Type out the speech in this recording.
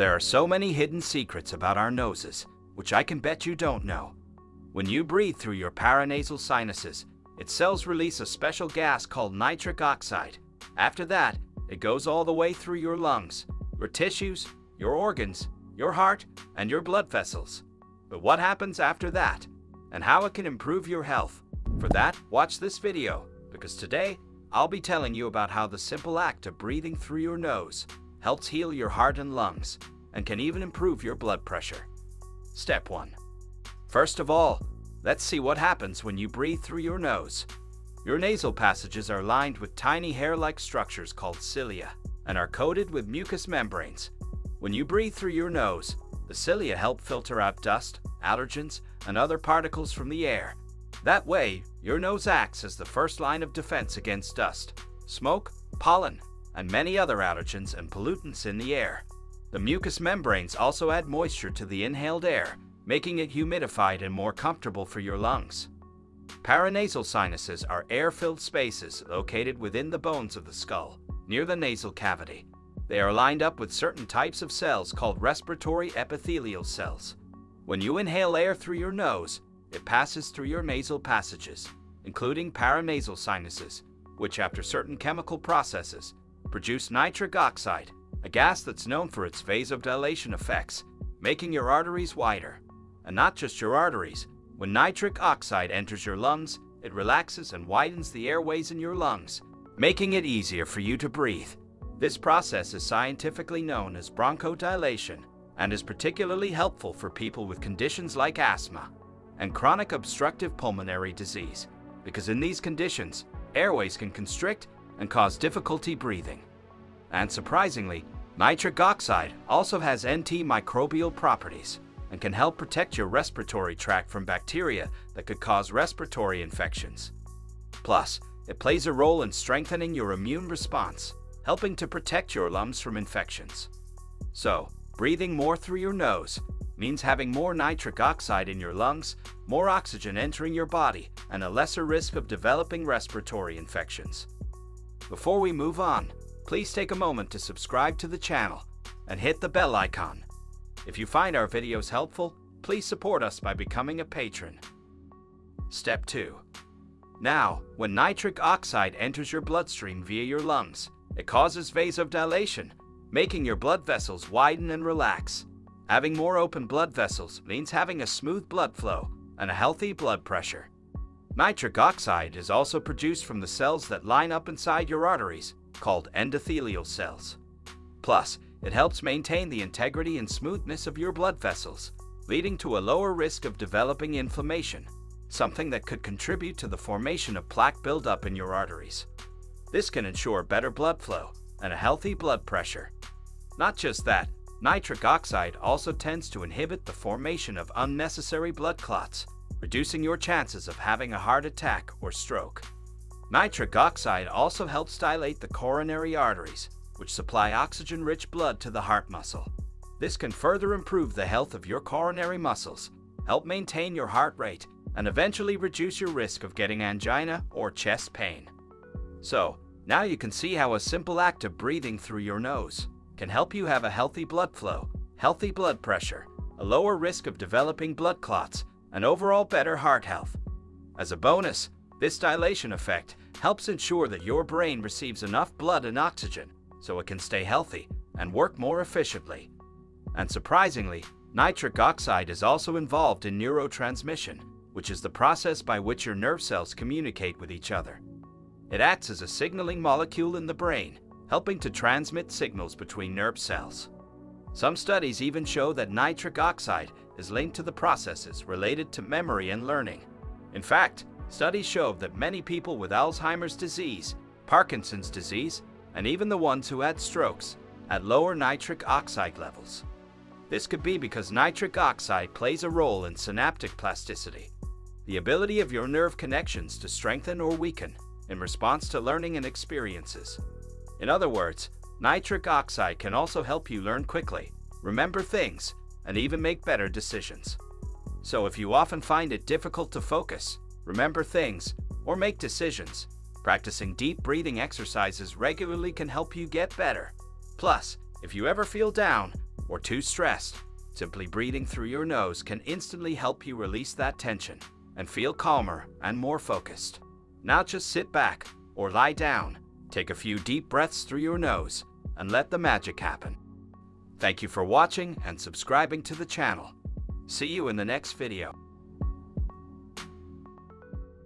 There are so many hidden secrets about our noses, which I can bet you don't know. When you breathe through your paranasal sinuses, its cells release a special gas called nitric oxide. After that, it goes all the way through your lungs, your tissues, your organs, your heart, and your blood vessels. But what happens after that, and how it can improve your health? For that, watch this video, because today, I'll be telling you about how the simple act of breathing through your nose helps heal your heart and lungs, and can even improve your blood pressure. Step 1. First of all, let's see what happens when you breathe through your nose. Your nasal passages are lined with tiny hair-like structures called cilia and are coated with mucous membranes. When you breathe through your nose, the cilia help filter out dust, allergens, and other particles from the air. That way, your nose acts as the first line of defense against dust, smoke, pollen, and many other allergens and pollutants in the air. The mucous membranes also add moisture to the inhaled air, making it humidified and more comfortable for your lungs. Paranasal sinuses are air-filled spaces located within the bones of the skull, near the nasal cavity. They are lined up with certain types of cells called respiratory epithelial cells. When you inhale air through your nose, it passes through your nasal passages, including paranasal sinuses, which after certain chemical processes produce nitric oxide, a gas that's known for its vasodilation effects, making your arteries wider. And not just your arteries, when nitric oxide enters your lungs, it relaxes and widens the airways in your lungs, making it easier for you to breathe. This process is scientifically known as bronchodilation and is particularly helpful for people with conditions like asthma and chronic obstructive pulmonary disease, because in these conditions, airways can constrict and cause difficulty breathing. And surprisingly, nitric oxide also has antimicrobial properties and can help protect your respiratory tract from bacteria that could cause respiratory infections. Plus, it plays a role in strengthening your immune response, helping to protect your lungs from infections. So, breathing more through your nose means having more nitric oxide in your lungs, more oxygen entering your body, and a lesser risk of developing respiratory infections. Before we move on, please take a moment to subscribe to the channel and hit the bell icon. If you find our videos helpful, please support us by becoming a patron. Step 2. Now, when nitric oxide enters your bloodstream via your lungs, it causes vasodilation, making your blood vessels widen and relax. Having more open blood vessels means having a smooth blood flow and a healthy blood pressure. Nitric oxide is also produced from the cells that line up inside your arteries called endothelial cells. Plus, it helps maintain the integrity and smoothness of your blood vessels, leading to a lower risk of developing inflammation, something that could contribute to the formation of plaque buildup in your arteries. This can ensure better blood flow and a healthy blood pressure. Not just that, nitric oxide also tends to inhibit the formation of unnecessary blood clots, reducing your chances of having a heart attack or stroke. Nitric oxide also helps dilate the coronary arteries, which supply oxygen-rich blood to the heart muscle. This can further improve the health of your coronary muscles, help maintain your heart rate, and eventually reduce your risk of getting angina or chest pain. So, now you can see how a simple act of breathing through your nose can help you have a healthy blood flow, healthy blood pressure, a lower risk of developing blood clots, and overall better heart health. As a bonus, this dilation effect helps ensure that your brain receives enough blood and oxygen so it can stay healthy and work more efficiently. And surprisingly, nitric oxide is also involved in neurotransmission, which is the process by which your nerve cells communicate with each other. It acts as a signaling molecule in the brain, helping to transmit signals between nerve cells. Some studies even show that nitric oxide is linked to the processes related to memory and learning. In fact, Studies show that many people with Alzheimer's disease, Parkinson's disease, and even the ones who had strokes had lower nitric oxide levels. This could be because nitric oxide plays a role in synaptic plasticity, the ability of your nerve connections to strengthen or weaken in response to learning and experiences. In other words, nitric oxide can also help you learn quickly, remember things, and even make better decisions. So if you often find it difficult to focus, remember things, or make decisions. Practicing deep breathing exercises regularly can help you get better. Plus, if you ever feel down, or too stressed, simply breathing through your nose can instantly help you release that tension and feel calmer and more focused. Now just sit back or lie down, take a few deep breaths through your nose, and let the magic happen. Thank you for watching and subscribing to the channel. See you in the next video.